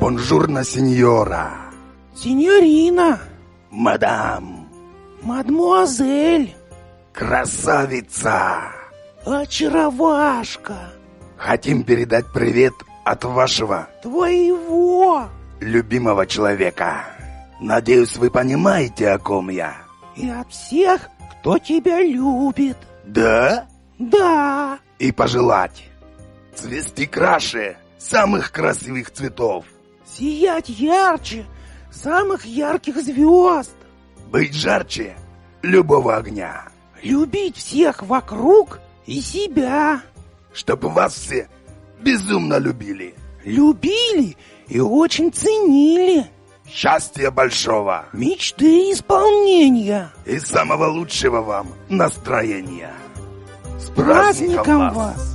Бонжурно, сеньора. Синьорина, Мадам. мадмуазель, Красавица. очаровашка, Хотим передать привет от вашего твоего любимого человека. Надеюсь, вы понимаете, о ком я. и от всех, кто тебя любит. Да? Да, И пожелать цвести краше самых красивых цветов, сиять ярче самых ярких звезд, быть жарче любого огня, любить всех вокруг и себя. чтобы вас все безумно любили. Любили и очень ценили. Счастья большого Мечты исполнения. и самого лучшего вам настроения. С Праздником вас!